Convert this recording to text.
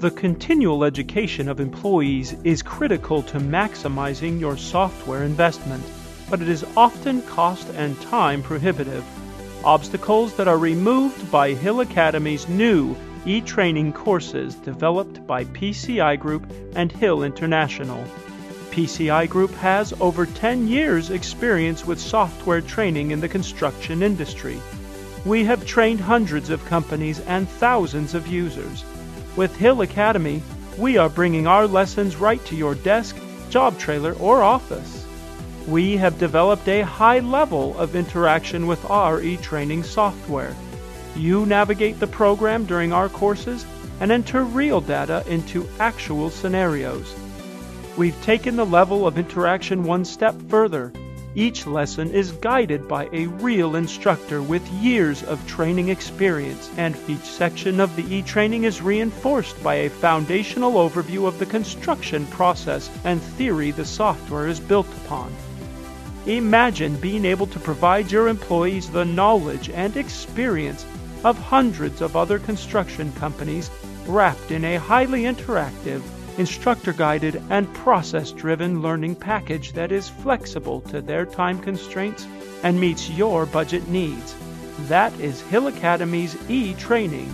The continual education of employees is critical to maximizing your software investment, but it is often cost and time prohibitive. Obstacles that are removed by Hill Academy's new e training courses developed by PCI Group and Hill International. PCI Group has over 10 years' experience with software training in the construction industry. We have trained hundreds of companies and thousands of users. With Hill Academy, we are bringing our lessons right to your desk, job trailer, or office. We have developed a high level of interaction with our e training software. You navigate the program during our courses and enter real data into actual scenarios. We've taken the level of interaction one step further each lesson is guided by a real instructor with years of training experience, and each section of the e-training is reinforced by a foundational overview of the construction process and theory the software is built upon. Imagine being able to provide your employees the knowledge and experience of hundreds of other construction companies wrapped in a highly interactive, instructor guided, and process driven learning package that is flexible to their time constraints and meets your budget needs. That is Hill Academy's e training.